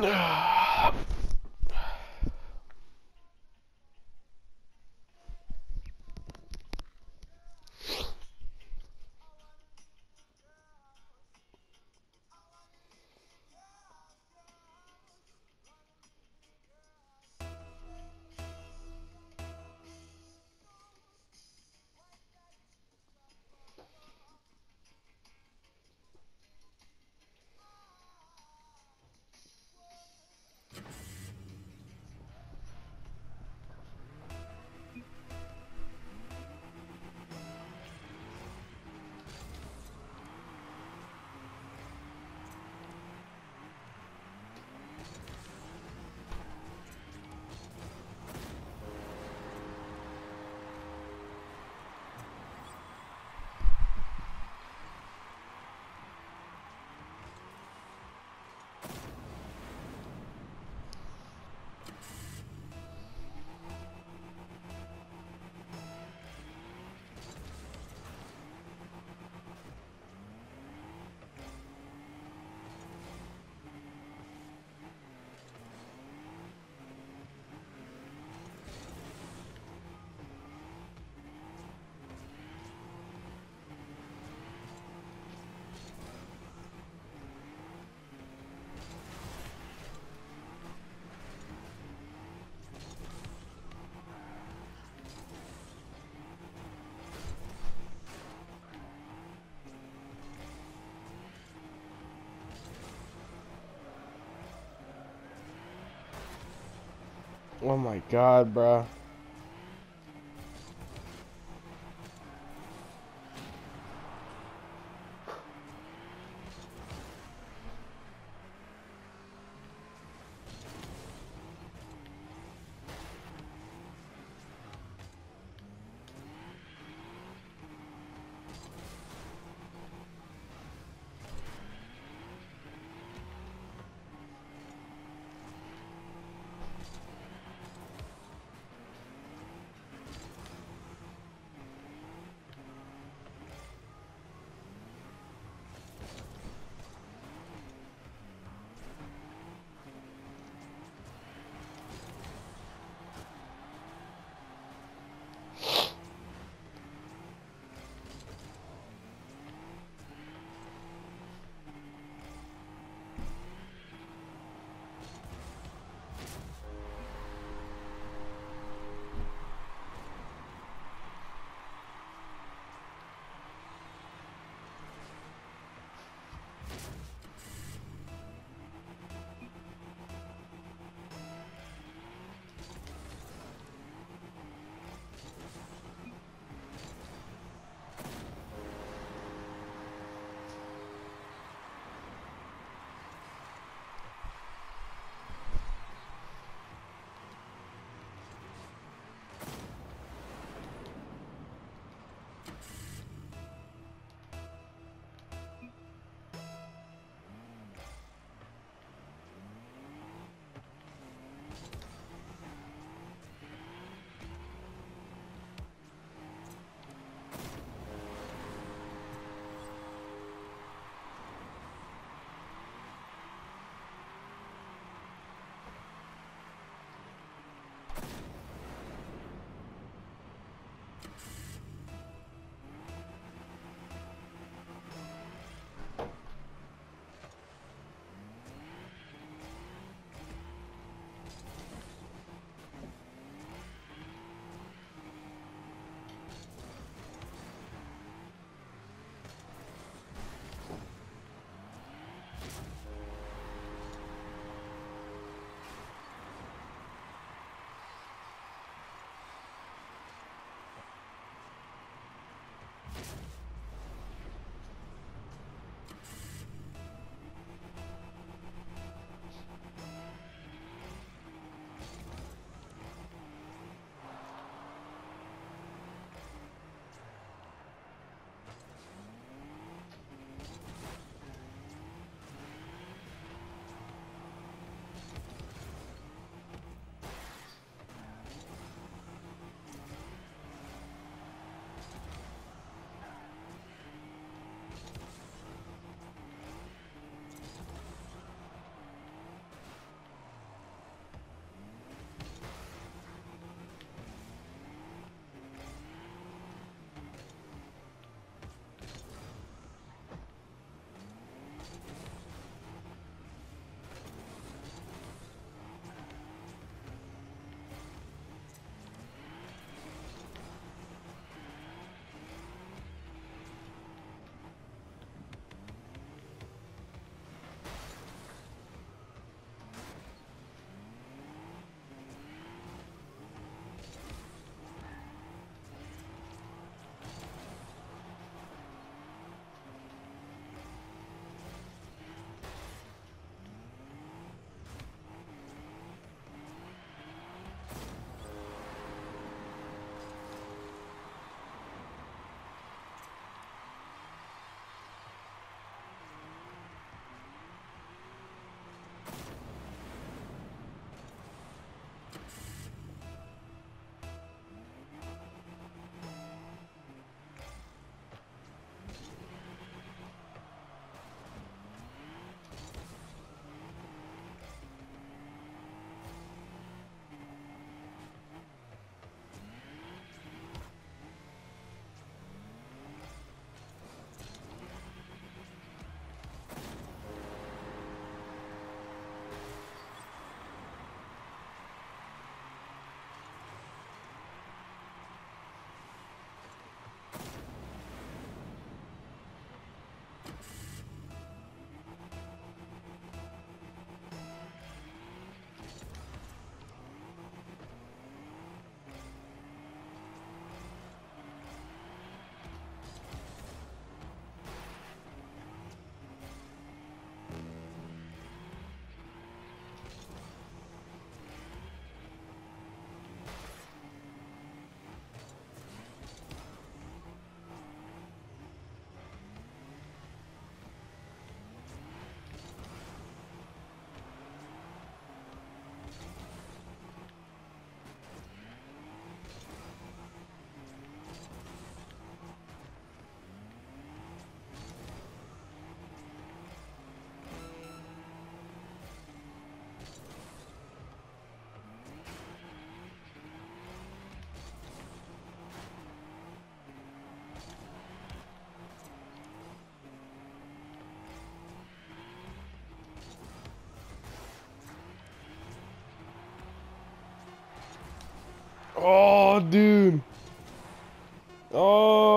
Ah. Oh my god, bruh. Oh, dude. Oh.